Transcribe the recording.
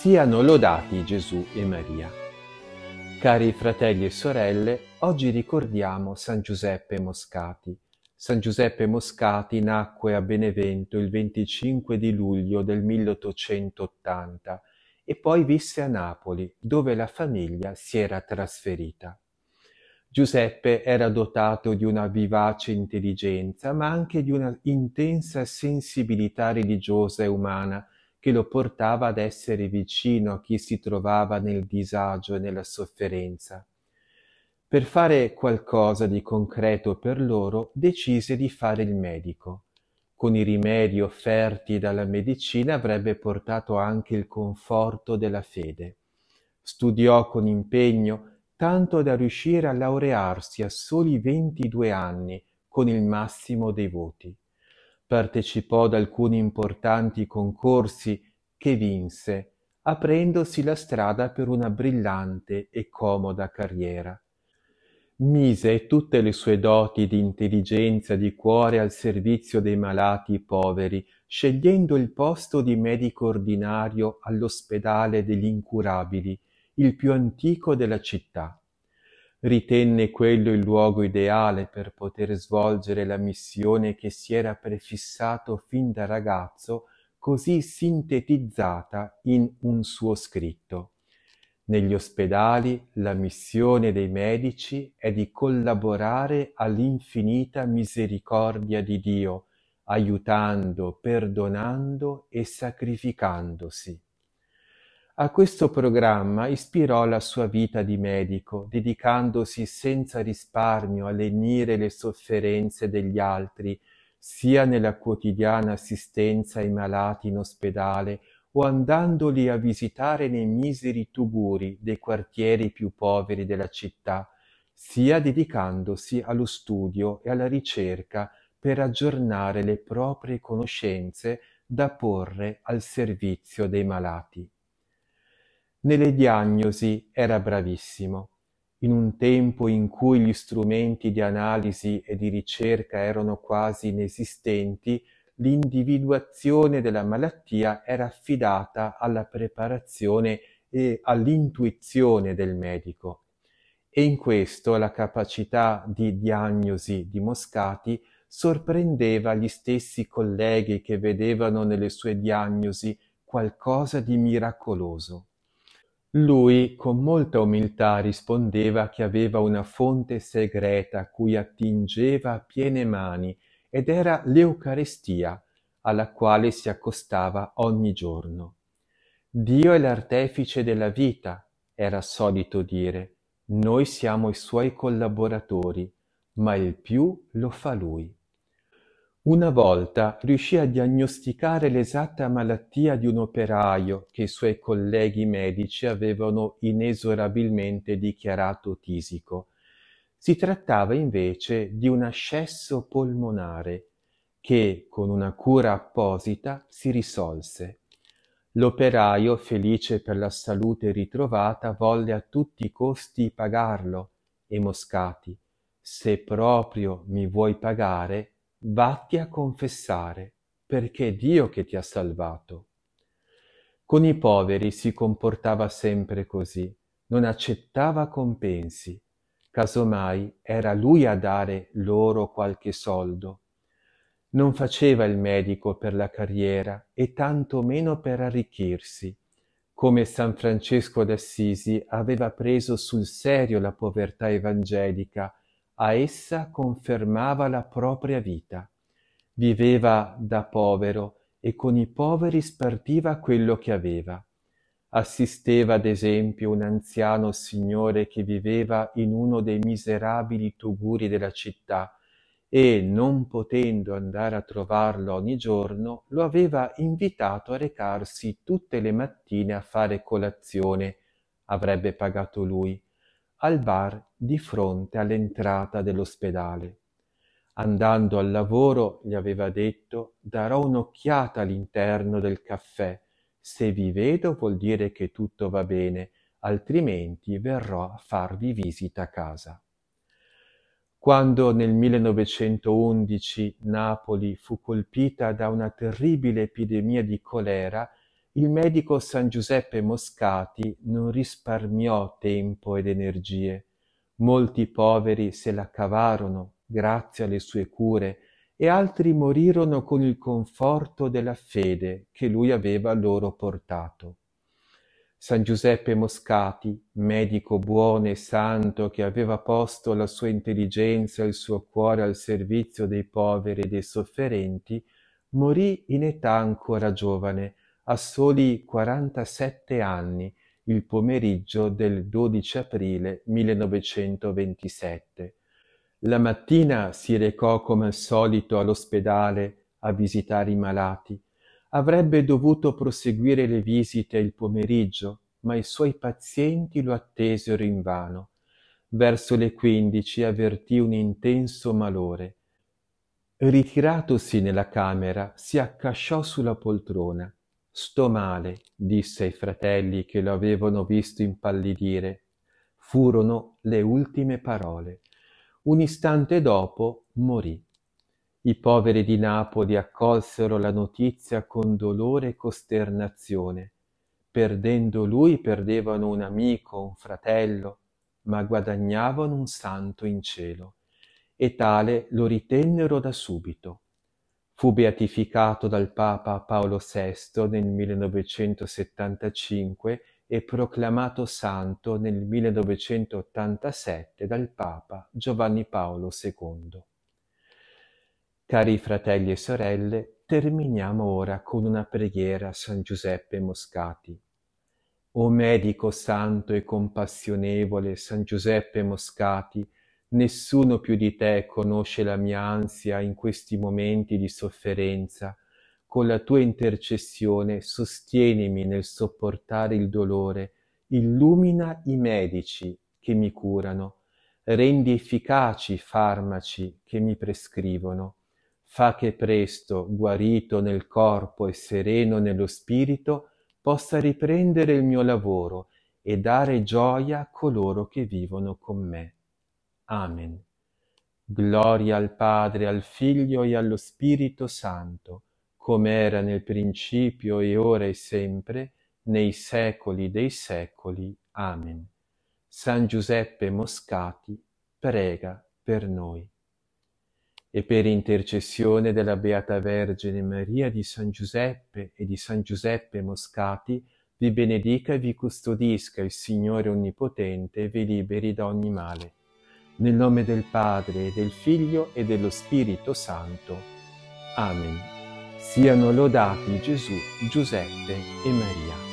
Siano lodati Gesù e Maria. Cari fratelli e sorelle, oggi ricordiamo San Giuseppe Moscati. San Giuseppe Moscati nacque a Benevento il 25 di luglio del 1880 e poi visse a Napoli, dove la famiglia si era trasferita. Giuseppe era dotato di una vivace intelligenza, ma anche di una intensa sensibilità religiosa e umana che lo portava ad essere vicino a chi si trovava nel disagio e nella sofferenza. Per fare qualcosa di concreto per loro, decise di fare il medico. Con i rimedi offerti dalla medicina avrebbe portato anche il conforto della fede. Studiò con impegno tanto da riuscire a laurearsi a soli 22 anni con il massimo dei voti partecipò ad alcuni importanti concorsi che vinse, aprendosi la strada per una brillante e comoda carriera. Mise tutte le sue doti di intelligenza di cuore al servizio dei malati poveri, scegliendo il posto di medico ordinario all'ospedale degli incurabili, il più antico della città ritenne quello il luogo ideale per poter svolgere la missione che si era prefissato fin da ragazzo, così sintetizzata in un suo scritto. Negli ospedali la missione dei medici è di collaborare all'infinita misericordia di Dio, aiutando, perdonando e sacrificandosi. A questo programma ispirò la sua vita di medico, dedicandosi senza risparmio a lenire le sofferenze degli altri, sia nella quotidiana assistenza ai malati in ospedale o andandoli a visitare nei miseri tuguri dei quartieri più poveri della città, sia dedicandosi allo studio e alla ricerca per aggiornare le proprie conoscenze da porre al servizio dei malati. Nelle diagnosi era bravissimo. In un tempo in cui gli strumenti di analisi e di ricerca erano quasi inesistenti, l'individuazione della malattia era affidata alla preparazione e all'intuizione del medico. E in questo la capacità di diagnosi di Moscati sorprendeva gli stessi colleghi che vedevano nelle sue diagnosi qualcosa di miracoloso. Lui con molta umiltà rispondeva che aveva una fonte segreta cui attingeva a piene mani ed era l'Eucarestia, alla quale si accostava ogni giorno. Dio è l'artefice della vita, era solito dire, noi siamo i suoi collaboratori, ma il più lo fa lui. Una volta riuscì a diagnosticare l'esatta malattia di un operaio che i suoi colleghi medici avevano inesorabilmente dichiarato tisico. Si trattava invece di un ascesso polmonare che, con una cura apposita, si risolse. L'operaio, felice per la salute ritrovata, volle a tutti i costi pagarlo e Moscati, se proprio mi vuoi pagare, vatti a confessare, perché è Dio che ti ha salvato. Con i poveri si comportava sempre così, non accettava compensi, casomai era lui a dare loro qualche soldo. Non faceva il medico per la carriera e tanto meno per arricchirsi. Come San Francesco d'Assisi aveva preso sul serio la povertà evangelica a essa confermava la propria vita. Viveva da povero e con i poveri spartiva quello che aveva. Assisteva ad esempio un anziano signore che viveva in uno dei miserabili tuguri della città e, non potendo andare a trovarlo ogni giorno, lo aveva invitato a recarsi tutte le mattine a fare colazione, avrebbe pagato lui, al bar di fronte all'entrata dell'ospedale. Andando al lavoro gli aveva detto darò un'occhiata all'interno del caffè. Se vi vedo vuol dire che tutto va bene, altrimenti verrò a farvi visita a casa. Quando nel 1911 Napoli fu colpita da una terribile epidemia di colera, il medico San Giuseppe Moscati non risparmiò tempo ed energie. Molti poveri se la cavarono grazie alle sue cure e altri morirono con il conforto della fede che lui aveva loro portato. San Giuseppe Moscati, medico buono e santo che aveva posto la sua intelligenza e il suo cuore al servizio dei poveri e dei sofferenti, morì in età ancora giovane, a soli 47 anni, il pomeriggio del 12 aprile 1927. La mattina si recò come al solito all'ospedale a visitare i malati, Avrebbe dovuto proseguire le visite il pomeriggio, ma i suoi pazienti lo attesero invano. Verso le quindici avvertì un intenso malore. Ritiratosi nella camera, si accasciò sulla poltrona. Sto male, disse ai fratelli che lo avevano visto impallidire. Furono le ultime parole. Un istante dopo morì. I poveri di Napoli accolsero la notizia con dolore e costernazione. Perdendo lui perdevano un amico, un fratello, ma guadagnavano un santo in cielo. E tale lo ritennero da subito. Fu beatificato dal Papa Paolo VI nel 1975 e proclamato santo nel 1987 dal Papa Giovanni Paolo II. Cari fratelli e sorelle, terminiamo ora con una preghiera a San Giuseppe Moscati. O medico santo e compassionevole San Giuseppe Moscati, nessuno più di te conosce la mia ansia in questi momenti di sofferenza. Con la tua intercessione sostienimi nel sopportare il dolore, illumina i medici che mi curano, rendi efficaci i farmaci che mi prescrivono fa che presto, guarito nel corpo e sereno nello spirito, possa riprendere il mio lavoro e dare gioia a coloro che vivono con me. Amen. Gloria al Padre, al Figlio e allo Spirito Santo, come era nel principio e ora e sempre, nei secoli dei secoli. Amen. San Giuseppe Moscati, prega per noi e per intercessione della Beata Vergine Maria di San Giuseppe e di San Giuseppe Moscati, vi benedica e vi custodisca il Signore Onnipotente e vi liberi da ogni male. Nel nome del Padre, del Figlio e dello Spirito Santo. Amen. Siano lodati Gesù, Giuseppe e Maria.